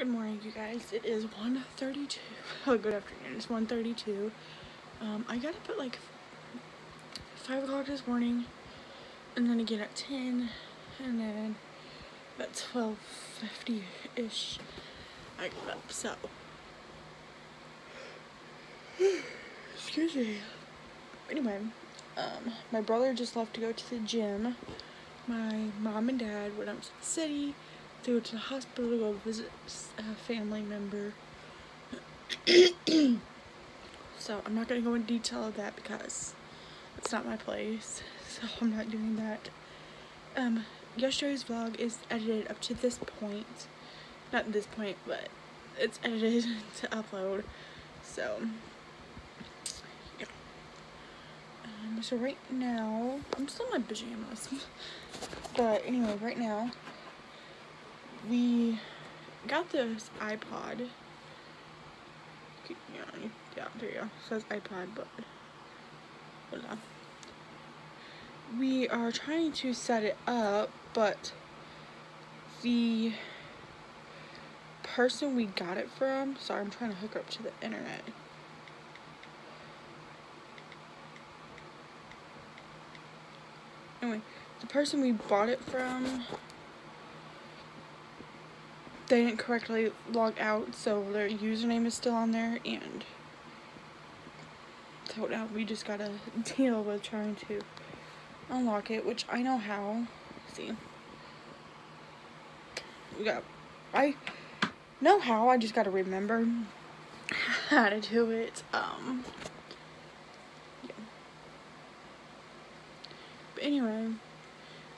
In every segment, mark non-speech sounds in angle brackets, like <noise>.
Good morning, you guys. It is 1.32. <laughs> Oh, good afternoon. It's 1.32. Um, I got up at like 5 o'clock this morning, and then again at 10, and then at 12.50-ish, I got up, so. <sighs> Excuse me. Anyway, um, my brother just left to go to the gym. My mom and dad went up to the city to go to the hospital to go visit a family member. <coughs> so I'm not going to go into detail of that because it's not my place. <laughs> So I'm not doing that. Um, yesterday's vlog is edited up to this point. Not this point, but it's edited <laughs> to upload. So, yeah. Um, so right now, I'm still in my pajamas. <laughs> but anyway, right now, we got this iPod. Yeah, yeah, there you go. It says iPod, but hold on. We are trying to set it up, but the person we got it from, sorry, I'm trying to hook up to the internet. Anyway, the person we bought it from they didn't correctly log out, so their username is still on there, and so now we just gotta <laughs> deal with trying to unlock it, which I know how. Let's see, we got, I know how, I just gotta remember <laughs> how to do it, um, yeah. But anyway,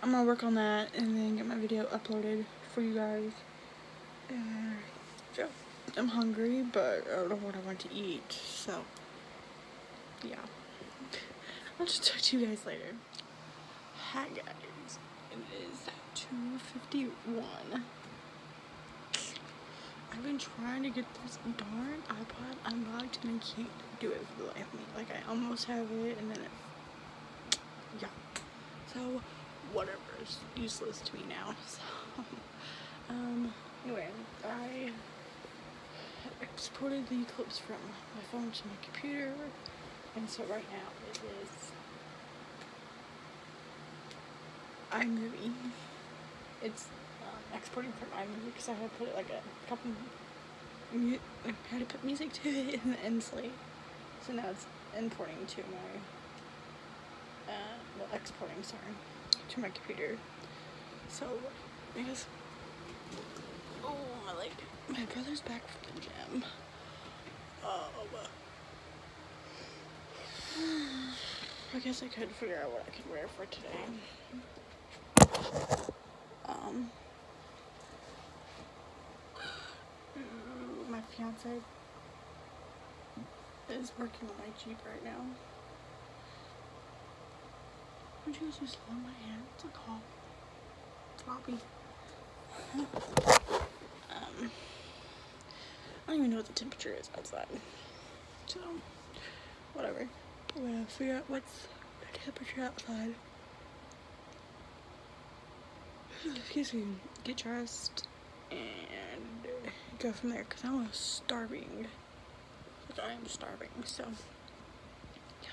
I'm gonna work on that and then get my video uploaded for you guys. Uh, I'm hungry, but I don't know what I want to eat, so yeah. I'll just talk to you guys later. Hi guys, it is 2.51. I've been trying to get this darn iPod unlocked and I can't do it for the life of me. Like I almost have it and then it, yeah. So whatever, is useless to me now, <laughs> so, um, Anyway, I exported the clips from my phone to my computer, and so right now it is iMovie. It's um, exporting from iMovie because I had to put like a couple, I had to put music to it <laughs> in the end slate, so now it's importing to my, uh, well, exporting, sorry, to my computer. So, I guess Oh, my leg. My brother's back from the gym. Oh, I guess I could figure out what I could wear for today. Um, my fiance is working on my Jeep right now. Would you just hold my hand? It's a call. Floppy. Um, I don't even know what the temperature is outside. So, whatever. We're gonna figure out what's the temperature outside. <sighs> Excuse me. Get dressed and go from there because I'm starving. Like I am starving. So, yeah.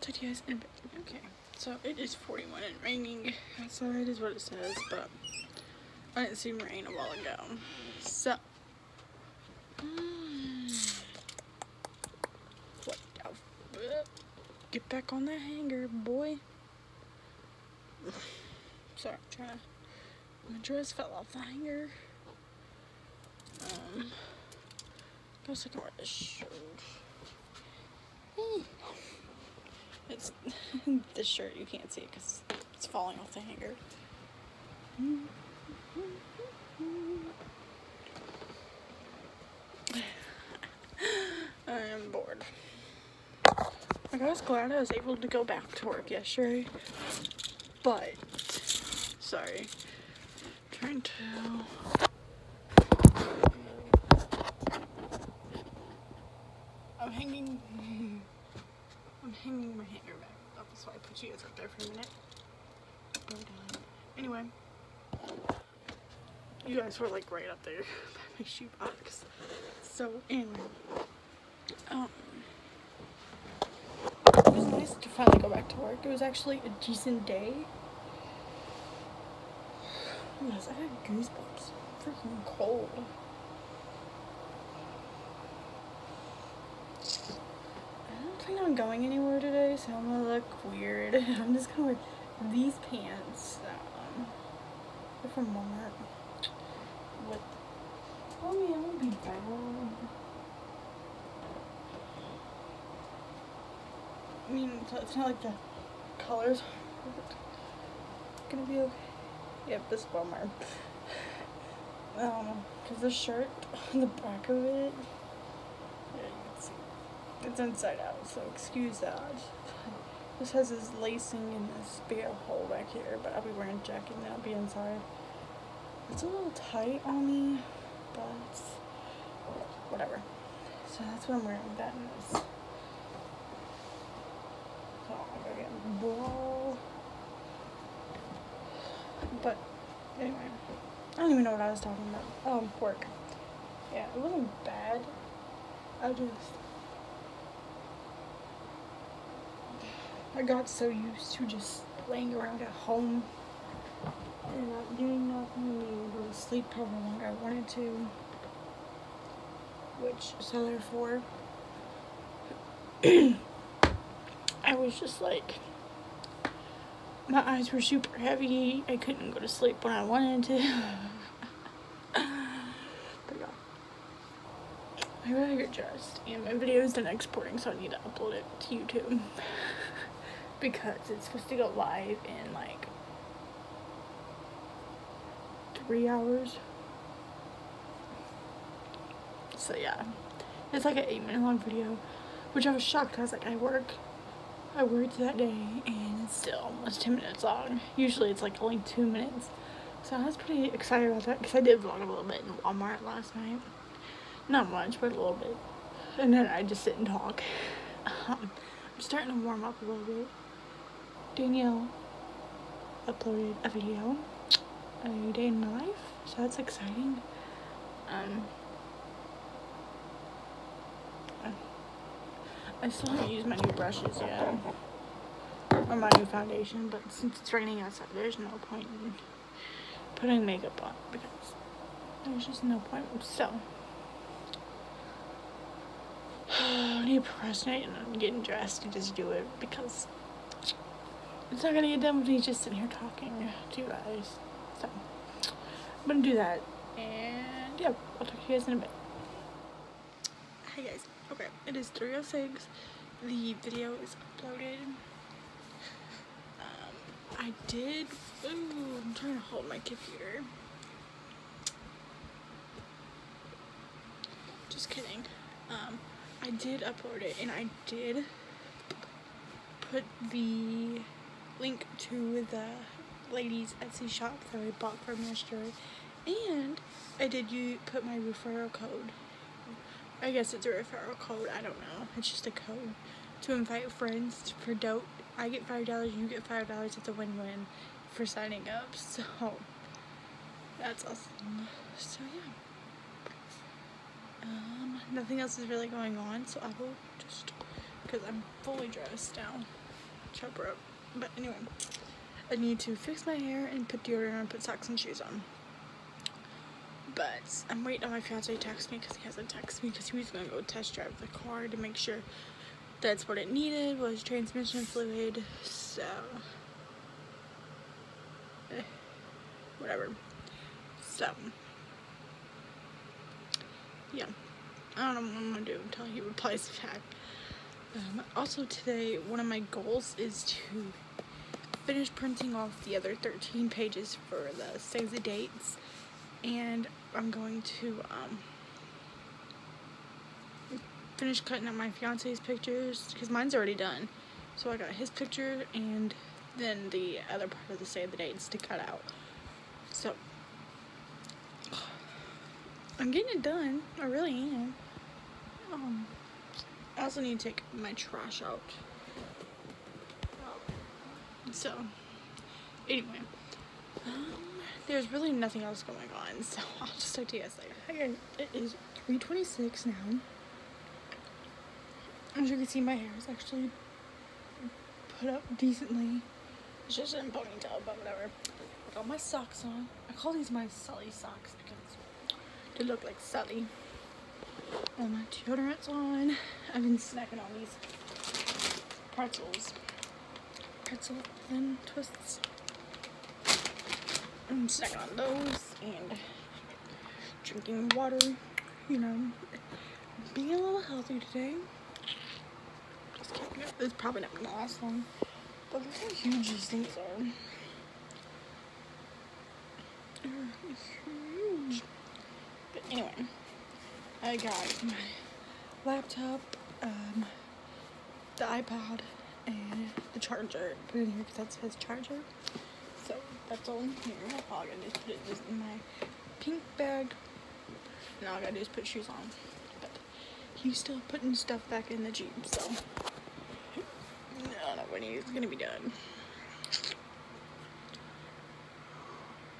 Talk to you guys in a bit. Okay. So it is 41 and raining outside is what it says, but I didn't see rain a while ago. So, what <sighs> Get back on the hanger, boy. Sorry, I'm trying. My dress fell off the hanger. Um, guess I can wear this shirt. It's <laughs> this shirt. You can't see it because it's falling off the hanger. I am bored. Like, I was glad I was able to go back to work yesterday, but, sorry, I'm trying to, I'm hanging, <laughs> I'm hanging my hanger back, that's why I put you guys up there for a minute. Uh, anyway, you guys were like right up there <laughs> by my shoebox. So anyway, um, it was nice to finally go back to work. It was actually a decent day. Yes, I had goosebumps. Freaking cold. I don't plan on going anywhere today, so I'm gonna look weird. <laughs> I'm just gonna wear these pants. Um, they're from Walmart. With, oh yeah, I'll be bad. I mean, it's- it's not like the colors are gonna be okay. Yep, this is Walmart. Um, cause the shirt on <laughs> the back of it, yeah, you can see, it's inside out. So excuse that. <laughs> This has this lacing and this big hole back here, but I'll be wearing a jacket and that'll be inside. It's a little tight on me, but whatever. So that's what I'm wearing. That is this. So I'm ball. But anyway, I don't even know what I was talking about. Oh, work. Yeah, it wasn't bad. I just I got so used to just laying around at home and not doing nothing and being able to sleep however long I wanted to. Which so therefore <clears throat> I was just like my eyes were super heavy. I couldn't go to sleep when I wanted to. <laughs> but yeah. I gotta get dressed. And my video is done exporting, so I need to upload it to YouTube. <laughs> because it's supposed to go live in like three hours. So yeah. It's like an eight minute long video. Which I was shocked. I was like, I work I worked that day and it's still almost 10 minutes long. Usually it's like only 2 minutes. So I was pretty excited about that because I did vlog a little bit in Walmart last night. Not much, but a little bit. And then I just sit and talk. <laughs> Um, I'm starting to warm up a little bit. Danielle uploaded a video, a day in my life, so that's exciting. Um, I still haven't used my new brushes yet. Or my new foundation, but since it's raining outside, there's no point in putting makeup on because there's just no point. So, I need to procrastinate and getting dressed and just do it because it's not gonna get done with me just sitting here talking to you guys. So, I'm gonna do that. And yeah, I'll talk to you guys in a bit. Hey guys, okay, it is 306. The video is uploaded. Um, I did. Ooh, I'm trying to hold my computer. Just kidding. Um, I did upload it and I did put the link to the ladies Etsy shop that I bought from yesterday. And I did you put my referral code. I guess it's a referral code, I don't know. It's just a code to invite friends for dope. I get five dollars, you get five dollars, it's a win-win for signing up. <laughs> So that's awesome. So yeah. Um, nothing else is really going on, so I will just because I'm fully dressed now. Chop her up. But anyway, I need to fix my hair and put deodorant on, put socks and shoes on. But I'm waiting on my fiance to text me because he hasn't texted me because he was gonna go test drive the car to make sure that's what it needed was transmission fluid. So eh, whatever. So yeah, I don't know what I'm gonna do until he replies <laughs> back. Um, also today, one of my goals is to finish printing off the other 13 pages for the save the dates and I'm going to um, finish cutting up my fiance's pictures because mine's already done. So I got his picture and then the other part of the save the dates to cut out. So <sighs> I'm getting it done. I really am. Um, I also need to take my trash out. So anyway. Um, there's really nothing else going on, <laughs> so I'll just talk to you guys later. It is 3.26 now. As you can see, my hair is actually put up decently. It's just in ponytail, but whatever. I got my socks on. I call these my Sully socks because they look like Sully. And my deodorant's on. I've been snacking on these pretzels. Pretzel thin twists. I'm snacking on those and drinking water. You know, being a little healthy today. Just kidding. It's probably not gonna last long. But look how huge these things are. Huge. But anyway, I got my laptop, um, the iPod, and the charger. Put it in here because that's his charger. That's all in here. All I gotta do is put it in my pink bag. And all I gotta do is put shoes on. But he's still putting stuff back in the Jeep, so I don't know when he's gonna be done.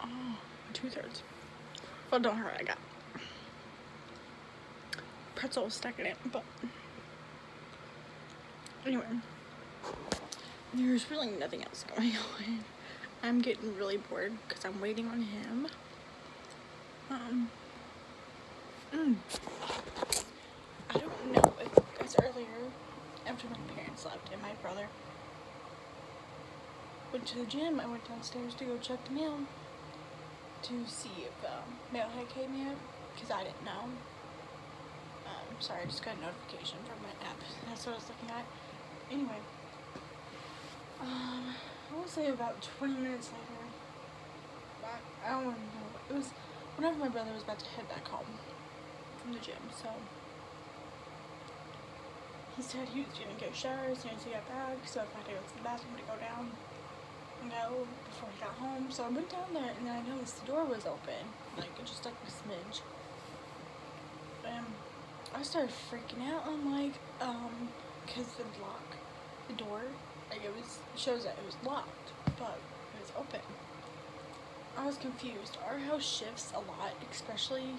Ah, oh, two thirds. Well, don't hurry, I got pretzel stuck in it, but anyway, there's really nothing else going <laughs> on. I'm getting really bored because I'm waiting on him. Um, mm, I don't know if guys earlier, after my parents left and my brother went to the gym, I went downstairs to go check the mail to see if um, mail had came yet because I didn't know. Um, sorry, I just got a notification from my app. <laughs> That's what I was looking at. Anyway, um, I want to say about 20 minutes later. I, don't to know. It was whenever my brother was about to head back home from the gym. So he said he was going to get shower as soon as he got back. So if I had to go to the bathroom to go down and go before he got home. So I went down there and then I noticed the door was open, like just like a smidge. And I started freaking out. I'm like, um, because the lock, the door, like it was shows that it was locked, but it was open. I was confused. Our house shifts a lot, especially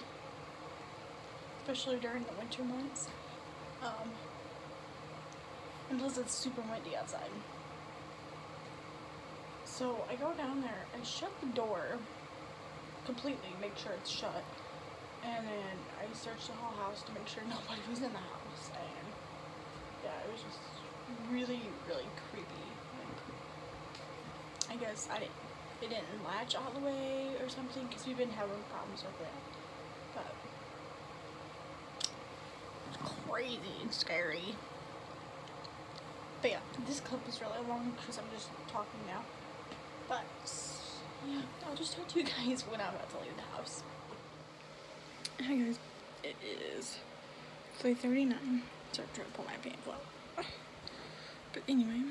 especially during the winter months. Um, and plus it's super windy outside. So I go down there and shut the door completely, make sure it's shut. And then I searched the whole house to make sure <laughs> nobody was in the house. And yeah, it was just really, really creepy. Like, I guess I didn't, it didn't latch all the way or something because we've been having problems with it. But it's crazy and scary. But yeah, this clip is really long because I'm just talking now. But yeah, I'll just talk to you guys <laughs> when I'm about to leave the house. Hi guys, it is 3.39. So I'm trying to pull my pants up. But anyway,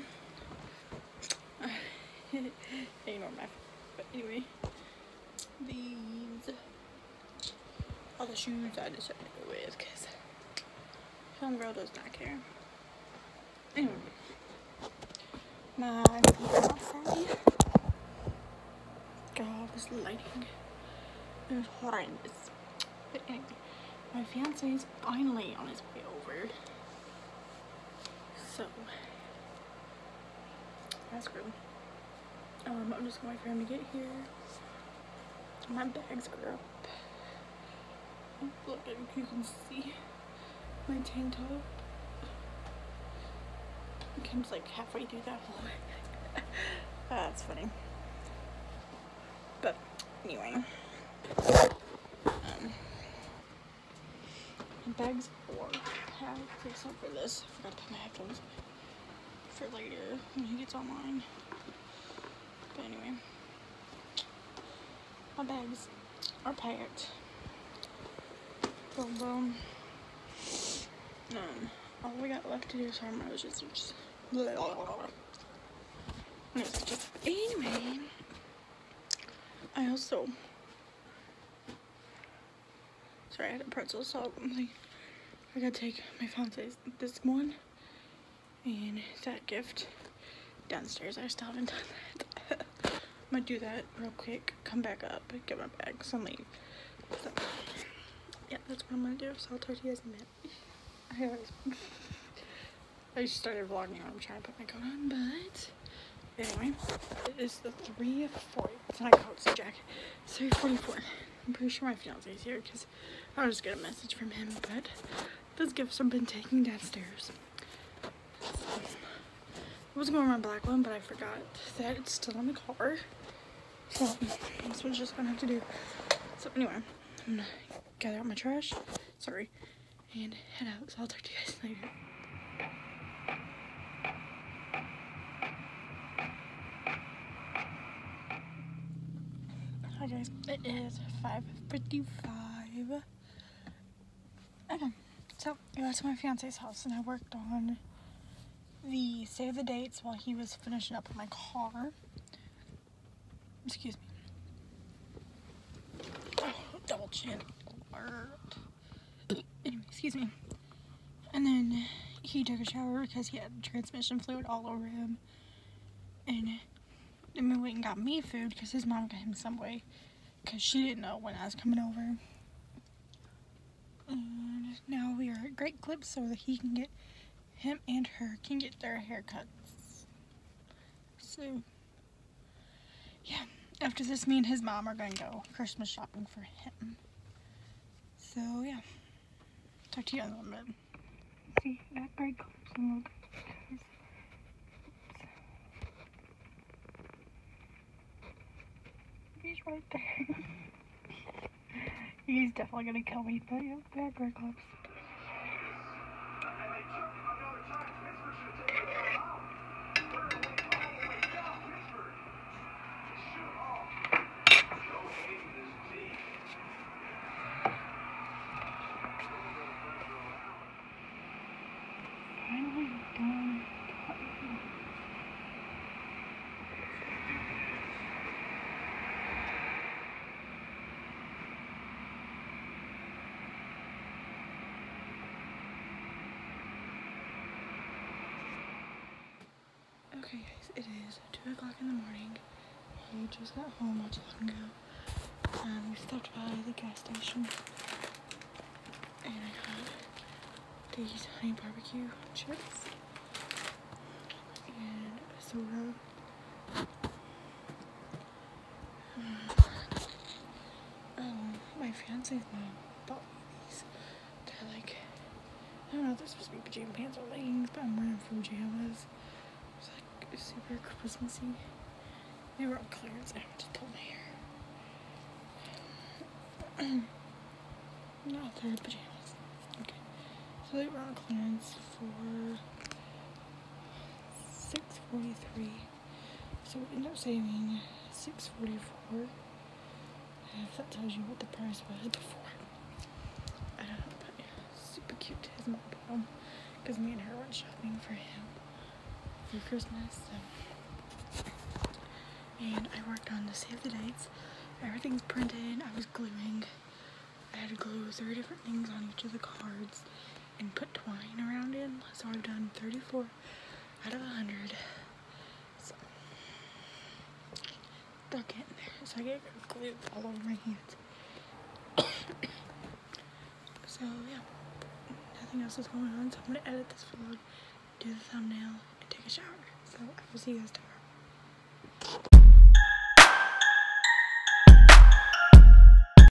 <laughs> ignore my, but anyway, these are the shoes I decided to go with because some girl does not care. Anyway, my fiance, God, this lighting is horrendous. But anyway, my fiance is finally on his way over. So, that's good. Um, I'm just waiting for him to get here. My bags are up. Look, you can see my tank top. Kim's like halfway through that hole. <laughs> that's funny. But anyway, um, my bags are packed except for this. I forgot to put my headphones for later when he gets online. But anyway, my bags are packed. Boom, boom. Um, all we got left to do is harm just, just blah, blah, blah. Just, anyway, I also, sorry, I had a pretzel, so I'm like, I gotta take my fiance's this one and that gift downstairs. I still haven't done that. <laughs> I'm gonna do that real quick, come back up, get my bags, and leave. So, yeah, that's what I'm gonna do. So I'll talk to you guys in a minute. <laughs> Anyways, <laughs> I just started vlogging when I'm trying to put my coat on, but anyway, it is the 340. It's not a coat, it's a jacket. It's 344. I'm pretty sure my fiance is here because I'll just get a message from him, but those gifts have been taken downstairs. I was going to my black one, but I forgot that it's still in the car. So this one's just gonna have to do. So anyway, I'm gonna gather out my trash. Sorry, and head out. So I'll talk to you guys <laughs> later. Hi guys, it is 5:55. Okay, so I got to my fiance's house and I worked on the save the dates while he was finishing up my car. Excuse me. Oh, <coughs> double chin alert. <coughs> Anyway, excuse me. And then he took a shower because he had transmission fluid all over him. And then we went and got me food because his mom got him Subway because she didn't know when I was coming over. And now we are at Great Clips so that he can get him and her can get their haircuts. So, yeah, after this, me and his mom are going to go Christmas shopping for him. So, yeah, talk to you in a little bit. See, that great clips and look. He's right there. <laughs> He's definitely gonna kill me, but yeah, bad great clips. finally done cutting. Okay guys, it is 2 o'clock in the morning. We just got home not too long ago. Um, we stopped by the gas station. And I got these honey barbecue chips and a soda. Um, my fiance's mom bought me these. They're like, I don't know they're supposed to be pajama pants or leggings, but I'm wearing pajamas. Super Christmassy. They were on clearance. I have to pull my hair. no, they're pajamas. Okay. So they were on clearance for six forty three. So we ended up saving six forty four. If that tells you what the price was before. I don't know, but yeah, super cute. to His mom bought them because me and her went shopping for him for Christmas. So. And I worked on the save the dates. Everything's printed. I was gluing. I had to glue three different things on each of the cards and put twine around it. So I've done 34 out of 100. So they're getting there. So I get glue all over my hands. <coughs> so yeah, nothing else is going on. So I'm gonna edit this vlog, do the thumbnail, shower. So I will see you guys tomorrow.